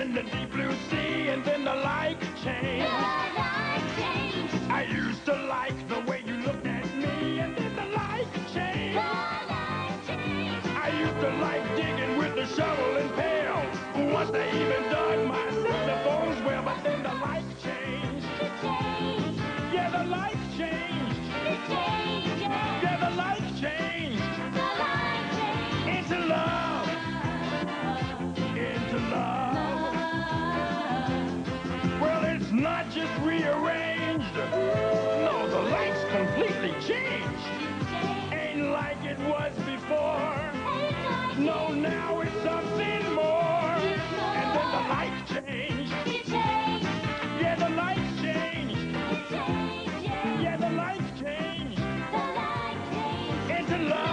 in the deep blue sea, and then the light changed. The light changed. I used to like the way you looked at me, and then the light changed. The light changed. I used to like digging. rearranged. No, the light's completely changed. Ain't like it was before. No, now it's something more. And then the lights changed. Yeah, the lights changed. Yeah, the light changed. Into love.